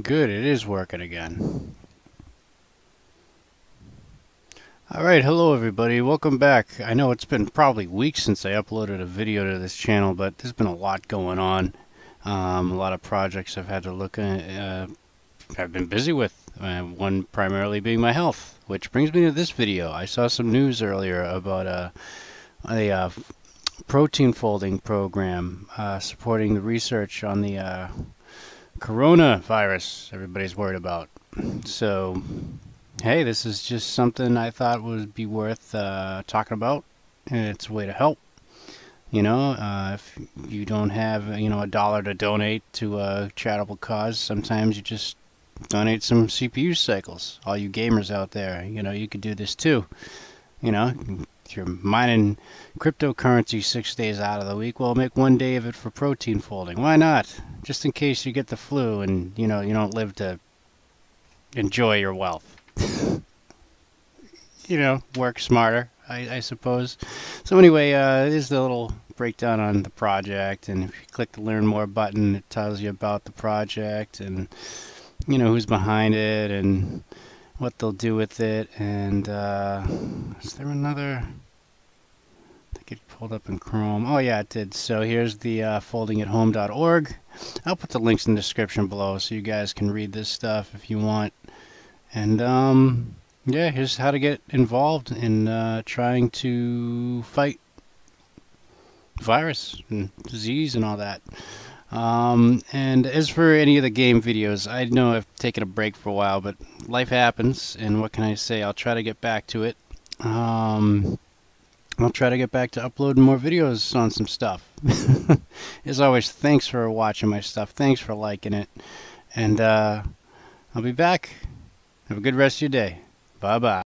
Good, it is working again. Alright, hello everybody, welcome back. I know it's been probably weeks since I uploaded a video to this channel, but there's been a lot going on. Um, a lot of projects I've had to look at, uh, I've been busy with. Uh, one primarily being my health, which brings me to this video. I saw some news earlier about uh, a uh, protein folding program uh, supporting the research on the uh, coronavirus everybody's worried about. So, hey, this is just something I thought would be worth uh, talking about. It's a way to help. You know, uh, if you don't have, you know, a dollar to donate to a charitable cause, sometimes you just donate some CPU cycles. All you gamers out there, you know, you could do this too. You know, you're mining cryptocurrency six days out of the week, well, make one day of it for protein folding. Why not? Just in case you get the flu and, you know, you don't live to enjoy your wealth. you know, work smarter, I, I suppose. So anyway, uh, here's the little breakdown on the project. And if you click the learn more button, it tells you about the project and, you know, who's behind it and what they'll do with it. And uh, is there another? It pulled up in Chrome. Oh yeah, it did. So here's the uh, foldingathome.org. I'll put the links in the description below so you guys can read this stuff if you want. And um, yeah, here's how to get involved in uh, trying to fight virus and disease and all that. Um, and as for any of the game videos, I know I've taken a break for a while, but life happens, and what can I say? I'll try to get back to it. Um, I'll try to get back to uploading more videos on some stuff. As always, thanks for watching my stuff. Thanks for liking it. And uh, I'll be back. Have a good rest of your day. Bye-bye.